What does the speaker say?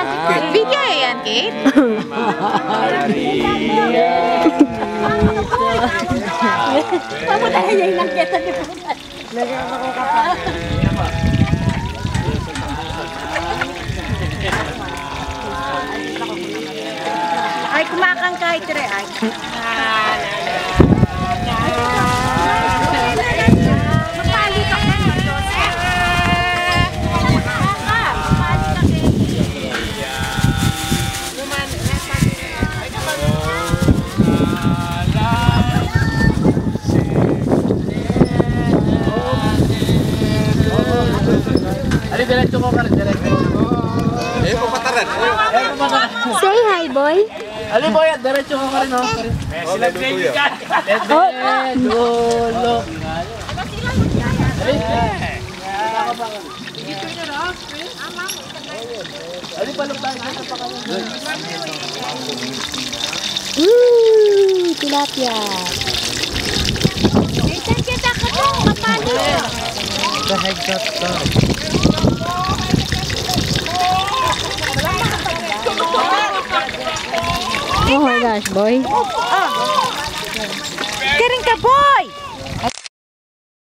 video ya Yan, Kate. Kamu tanya yang kita di bulan. Lagi ako Ay, kumakang kahit rin. Ay, Ali, diretso ko ka rin, diretso. Eh, pumataran. Eh, pumataran. Say hi, boy. Ali, boy, ah, diretso ko ka rin, oh. Sila baby ka. Ah. Dulo. Ali, Ali, palumpay. Woo! Tilapia. Então, tá resgatão. Oh my gosh, boy. Oh, oh. Getting the boy!